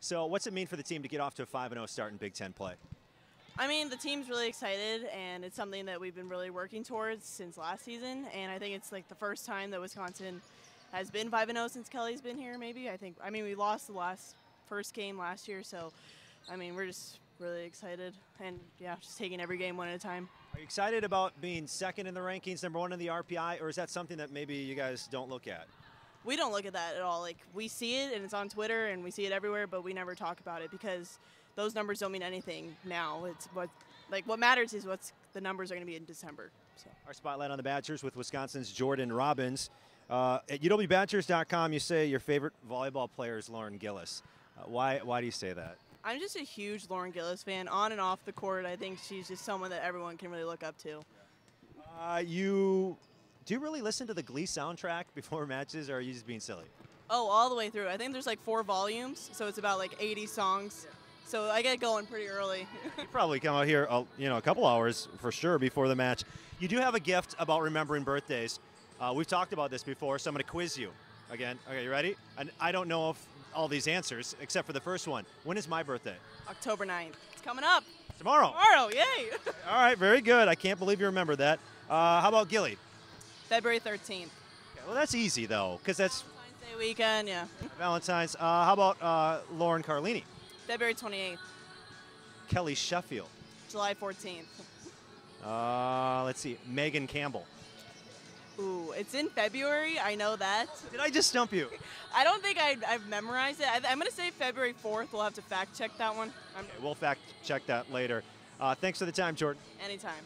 So, what's it mean for the team to get off to a 5 0 start in Big Ten play? I mean, the team's really excited, and it's something that we've been really working towards since last season. And I think it's like the first time that Wisconsin has been 5 0 since Kelly's been here, maybe. I think, I mean, we lost the last first game last year, so I mean, we're just really excited, and yeah, just taking every game one at a time. Are you excited about being second in the rankings, number one in the RPI, or is that something that maybe you guys don't look at? We don't look at that at all. Like we see it and it's on Twitter and we see it everywhere, but we never talk about it because those numbers don't mean anything now. It's what like what matters is what's the numbers are going to be in December. So. Our spotlight on the Badgers with Wisconsin's Jordan Robbins. Uh, at UWBadgers.com, you say your favorite volleyball player is Lauren Gillis. Uh, why, why do you say that? I'm just a huge Lauren Gillis fan. On and off the court, I think she's just someone that everyone can really look up to. Uh, you do you really listen to the Glee soundtrack before matches, or are you just being silly? Oh, all the way through. I think there's like four volumes, so it's about like 80 songs. So I get going pretty early. you probably come out here, uh, you know, a couple hours for sure before the match. You do have a gift about remembering birthdays. Uh, we've talked about this before, so I'm going to quiz you again. Okay, you ready? And I don't know if all these answers except for the first one. When is my birthday? October 9th. It's coming up. Tomorrow. Tomorrow, yay. all right, very good. I can't believe you remember that. Uh, how about Gilly? February 13th. Okay, well, that's easy, though, because that's. Valentine's Day weekend, yeah. Valentine's. Uh, how about uh, Lauren Carlini? February 28th. Kelly Sheffield. July 14th. Uh, let's see. Megan Campbell. Ooh, it's in February. I know that. Did I just stump you? I don't think I, have memorized it. I, am going to say February 4th. We'll have to fact check that one. Okay, we'll fact check that later. Uh, thanks for the time, Jordan. Anytime.